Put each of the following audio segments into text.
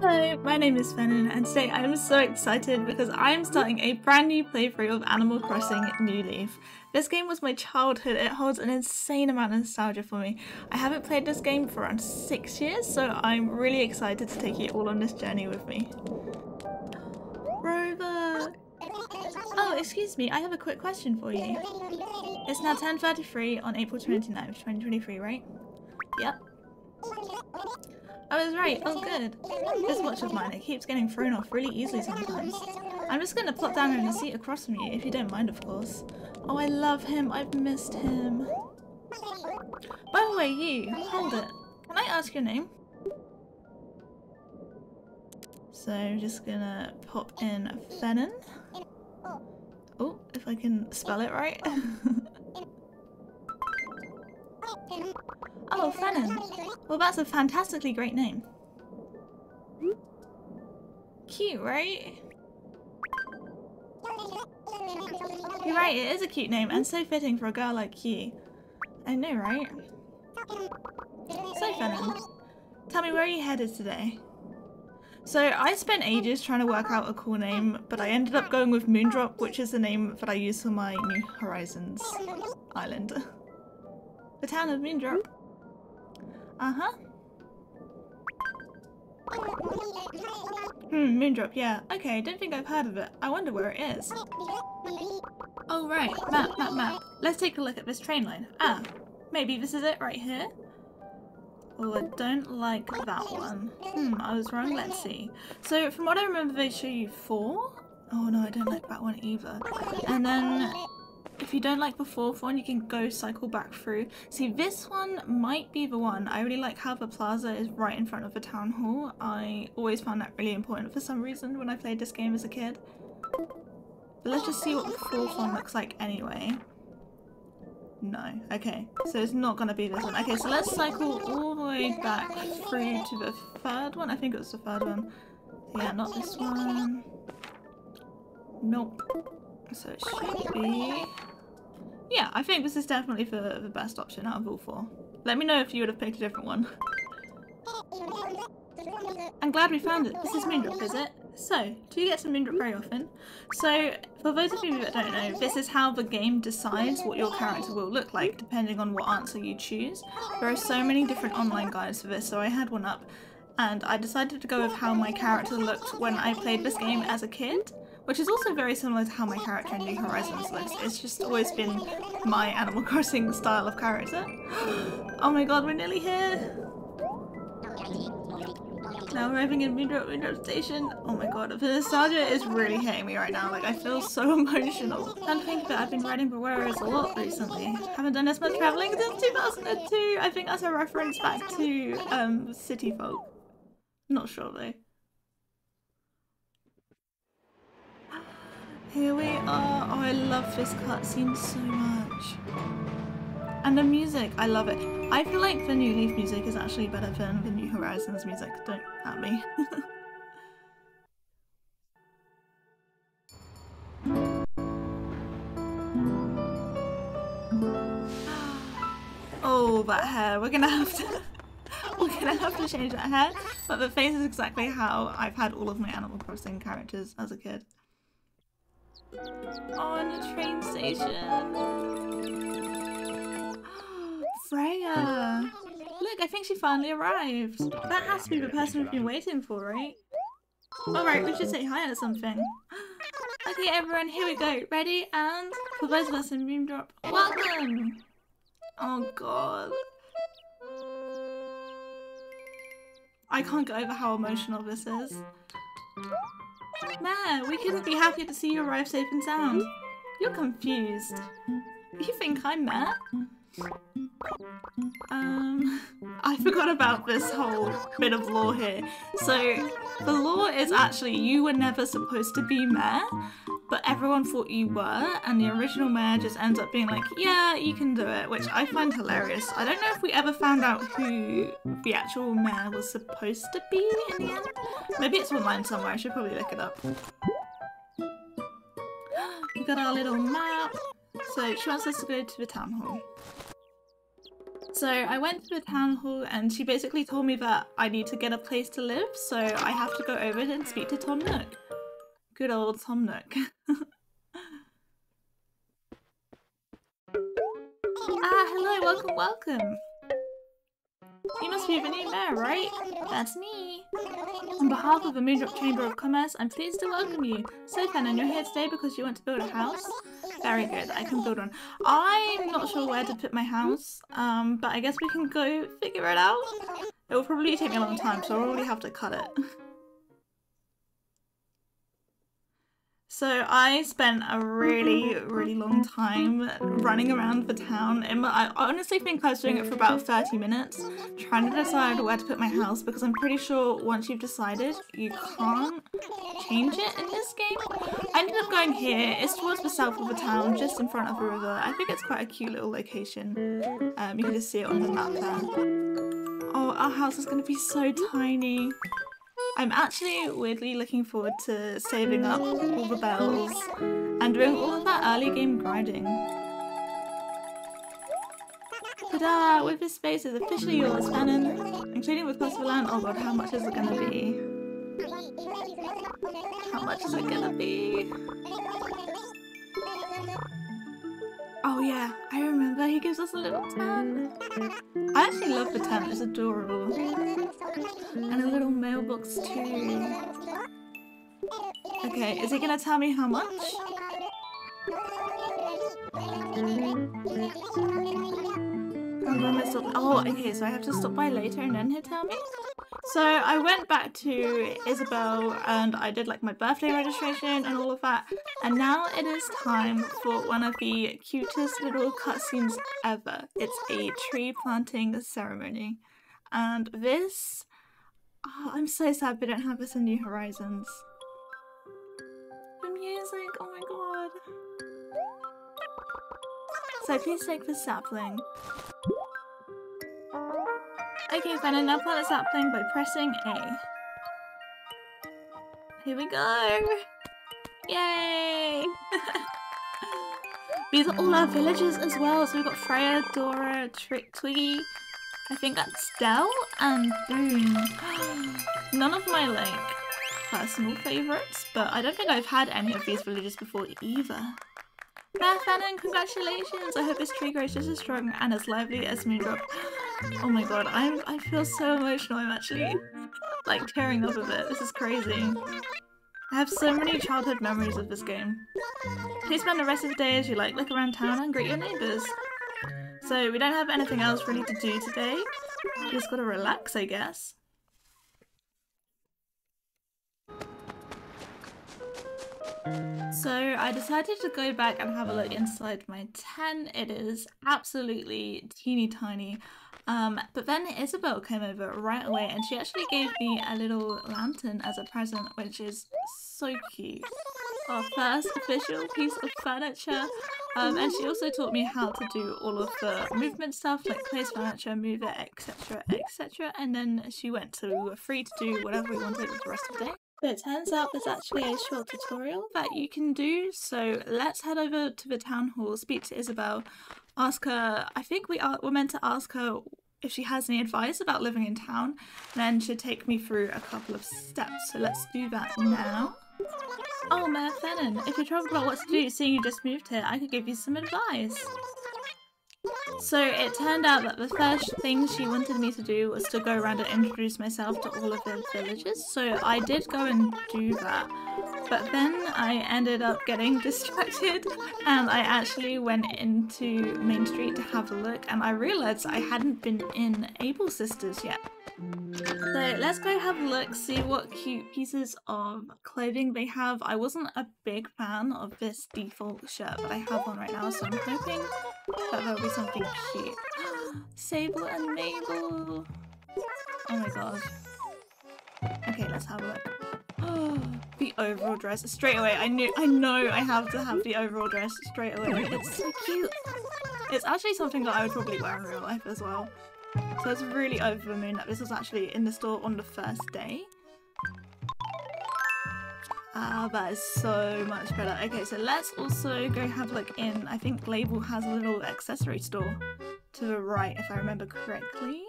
Hello, my name is Fennon and today I am so excited because I am starting a brand new playthrough of Animal Crossing New Leaf. This game was my childhood, it holds an insane amount of nostalgia for me. I haven't played this game for around six years so I'm really excited to take you all on this journey with me. Rover! Oh, excuse me, I have a quick question for you. It's now 10.33 on April 29th, 2023, right? Yep. I was right. Oh, good. This watch of mine, it keeps getting thrown off really easily sometimes. I'm just gonna plop down in the seat across from you, if you don't mind, of course. Oh, I love him. I've missed him. By the way, you, hold it. Can I ask your name? So, I'm just gonna pop in Fennon. Oh, if I can spell it right. Oh, Fennon. Well, that's a fantastically great name. Cute, right? You're right, it is a cute name and so fitting for a girl like you. I know, right? So, Fennon, tell me where you headed today? So I spent ages trying to work out a cool name, but I ended up going with Moondrop, which is the name that I use for my New Horizons island. The town of Moondrop. Uh-huh. Hmm, Moondrop, yeah. Okay, don't think I've heard of it. I wonder where it is. Oh right, map, map, map. Let's take a look at this train line. Ah, maybe this is it right here? Oh, I don't like that one. Hmm, I was wrong, let's see. So, from what I remember they show you four? Oh no, I don't like that one either. And then if you don't like the fourth one, you can go cycle back through. See, this one might be the one. I really like how the plaza is right in front of the town hall. I always found that really important for some reason when I played this game as a kid. But let's just see what the fourth one looks like anyway. No. Okay, so it's not going to be this one. Okay, so let's cycle all the way back through to the third one. I think it was the third one. Yeah, not this one. Nope. So it should be... Yeah, I think this is definitely the, the best option out of all four. Let me know if you would have picked a different one. I'm glad we found it. This is Moondrop, is it? So, do you get some Moondrop very often? So, for those of you that don't know, this is how the game decides what your character will look like, depending on what answer you choose. There are so many different online guides for this, so I had one up, and I decided to go with how my character looked when I played this game as a kid which is also very similar to how my character in New Horizons looks. It's just always been my Animal Crossing style of character. oh my god, we're nearly here! Now arriving in Moondrop, Moondrop Station. Oh my god, the nostalgia is really hitting me right now. Like, I feel so emotional. And think that I've been riding Boreras a lot recently. Haven't done as much traveling since 2002. I think that's a reference back to um, City Folk. Not sure though. Here we are. Oh, I love this cutscene so much. And the music, I love it. I feel like the New Leaf music is actually better than the New Horizons music. Don't at me. oh, that hair. We're gonna have to... We're gonna have to change that hair. But the face is exactly how I've had all of my Animal Crossing characters as a kid. On the train station. Freya! Look, I think she finally arrived. That has to be the person we've been waiting for, right? Oh, Alright, we should say hi or something. okay, everyone, here we go. Ready? And for those of us in Moondrop, welcome! Oh god. I can't get over how emotional this is. Mayor, we couldn't be happier to see you arrive safe and sound. You're confused. You think I'm Mayor? Um, I forgot about this whole bit of lore here. So, the lore is actually you were never supposed to be Mayor, but everyone thought you were, and the original mayor just ends up being like, yeah, you can do it, which I find hilarious. I don't know if we ever found out who the actual mayor was supposed to be in the end. Maybe it's online somewhere, I should probably look it up. We got our little map. So she wants us to go to the town hall. So I went to the town hall and she basically told me that I need to get a place to live, so I have to go over and speak to Tom Nook. Good old Tom Nook. ah, hello, welcome, welcome. You must be new mayor, right? That's me. On behalf of the Moondrop Chamber of Commerce, I'm pleased to welcome you. So Fennon, you're here today because you want to build a house? Very good, I can build one. I'm not sure where to put my house, um, but I guess we can go figure it out. It will probably take me a long time, so I'll probably have to cut it. So I spent a really, really long time running around the town. And I honestly think I was doing it for about 30 minutes, trying to decide where to put my house because I'm pretty sure once you've decided, you can't change it in this game. I ended up going here. It's towards the south of the town, just in front of the river. I think it's quite a cute little location. Um, you can just see it on the map there. Oh, our house is going to be so tiny. I'm actually weirdly looking forward to saving up all the bells and doing all of that early game grinding. Ta-da! With this space is officially yours, Fennon. Including the cost of land. Oh god, how much is it gonna be? How much is it gonna be? Oh yeah, I remember he gives us a little tent. I actually love the tent, it's adorable. And a little mailbox too. Okay, is he gonna tell me how much? Oh, okay, so I have to stop by later and then he'll tell me? So I went back to Isabelle and I did like my birthday registration and all of that. And now it is time for one of the cutest little cutscenes ever. It's a tree planting ceremony. And this, oh, I'm so sad we don't have this in New Horizons. The music, oh my god. So please take the sapling. Okay, Fennon, now plant the sapling by pressing A. Here we go! Yay! These are all our villages as well. So we've got Freya, Dora, Trick, Twiggy, I think that's Del and Boone. None of my like personal favourites, but I don't think I've had any of these villages before either. Matt Fennon, congratulations! I hope this tree grows just as strong and as lively as Moondrop. Oh my god, I'm, I feel so emotional. I'm actually like tearing up a bit. This is crazy. I have so many childhood memories of this game. Please spend the rest of the day as you like, look around town and greet your neighbours. So we don't have anything else really to do today. Just gotta relax, I guess. So I decided to go back and have a look inside my tent. It is absolutely teeny tiny. Um, but then Isabelle came over right away and she actually gave me a little lantern as a present, which is so cute. Our first official piece of furniture. Um, and she also taught me how to do all of the movement stuff, like place furniture, move it, etc, etc. And then she went to, we were free to do whatever we wanted with the rest of the day. But it turns out there's actually a short tutorial that you can do. So let's head over to the town hall, speak to Isabelle, ask her, I think we are, we're meant to ask her if she has any advice about living in town, then she'll take me through a couple of steps. So let's do that now. Oh, Mayor Fennon, if you're troubled about what to do seeing you just moved here, I could give you some advice. So it turned out that the first thing she wanted me to do was to go around and introduce myself to all of the villagers. So I did go and do that. But then I ended up getting distracted and I actually went into Main Street to have a look and I realised I hadn't been in Able Sisters yet. So let's go have a look, see what cute pieces of clothing they have. I wasn't a big fan of this default shirt, but I have one right now, so I'm hoping that there'll be something cute. Sable and Mabel! Oh my god. Okay, let's have a look. the overall dress. Straight away, I knew- I know I have to have the overall dress straight away. It's so cute! It's actually something that I would probably wear in real life as well. So it's really over the moon that this was actually in the store on the first day. Ah, that is so much better. Okay, so let's also go have a look in, I think Labelle has a little accessory store. to the right, if I remember correctly.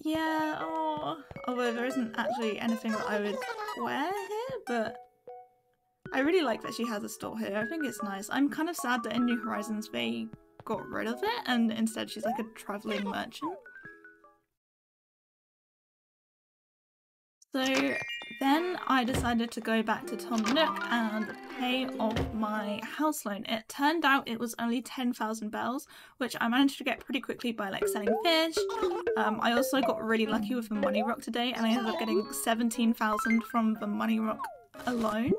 Yeah, oh, although there isn't actually anything that I would wear here, but I really like that she has a store here. I think it's nice. I'm kind of sad that in New Horizons they got rid of it and instead she's like a traveling merchant. So then I decided to go back to Tom Nook and pay off my house loan. It turned out it was only 10,000 bells, which I managed to get pretty quickly by like selling fish. Um, I also got really lucky with the money rock today and I ended up getting 17,000 from the money rock alone.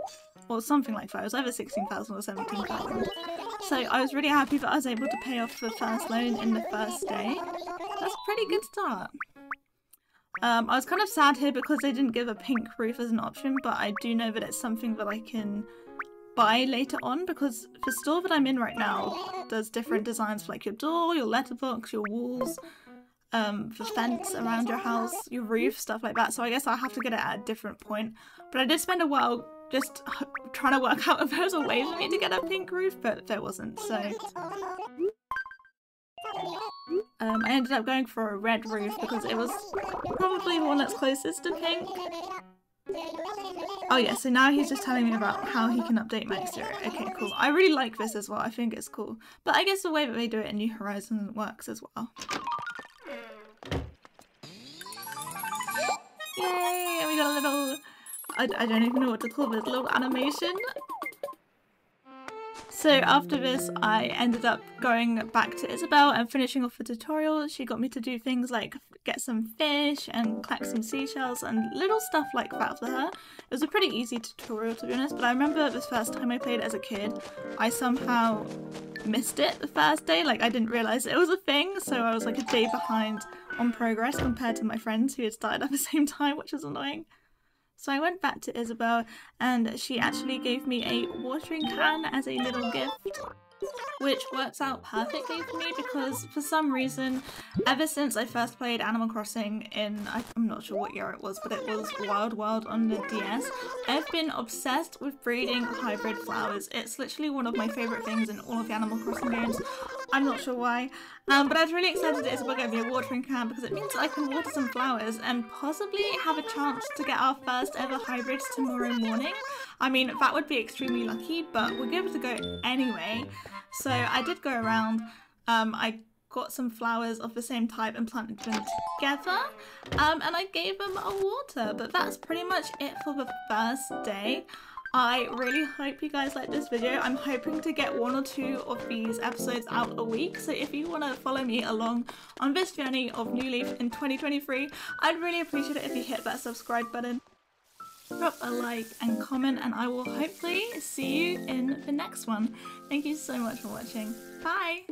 Or something like that. It was either 16,000 or 17,000. So I was really happy that I was able to pay off the first loan in the first day. That's a pretty good start. Um, I was kind of sad here because they didn't give a pink roof as an option, but I do know that it's something that I can buy later on because the store that I'm in right now does different designs for like your door, your letterbox, your walls, um, the fence around your house, your roof, stuff like that. So I guess I'll have to get it at a different point. But I did spend a while just trying to work out if there was a way for me to get a pink roof, but there wasn't, so... Um, I ended up going for a red roof because it was probably the one that's closest to pink. Oh yeah, so now he's just telling me about how he can update my exterior. Okay, cool. I really like this as well. I think it's cool. But I guess the way that they do it in New Horizons works as well. Yay! And we got a little... I, I don't even know what to call this. little animation so after this, I ended up going back to Isabelle and finishing off the tutorial. She got me to do things like get some fish and collect some seashells and little stuff like that for her. It was a pretty easy tutorial to be honest, but I remember the first time I played as a kid, I somehow missed it the first day. Like I didn't realise it was a thing, so I was like a day behind on progress compared to my friends who had started at the same time, which was annoying. So I went back to Isabelle and she actually gave me a watering can as a little gift which works out perfectly for me because for some reason ever since I first played Animal Crossing in I'm not sure what year it was but it was Wild World on the DS I've been obsessed with breeding hybrid flowers. It's literally one of my favourite things in all of the Animal Crossing games. I'm not sure why. Um, but I was really excited that Isabelle gave me a watering can because it means I can water some flowers and possibly have a chance to get our first ever hybrids tomorrow morning I mean that would be extremely lucky but we'll give it a go anyway so I did go around, um, I got some flowers of the same type and planted them together um, and I gave them a water but that's pretty much it for the first day. I really hope you guys like this video. I'm hoping to get one or two of these episodes out a week so if you want to follow me along on this journey of New Leaf in 2023 I'd really appreciate it if you hit that subscribe button drop a like and comment and I will hopefully see you in the next one. Thank you so much for watching. Bye!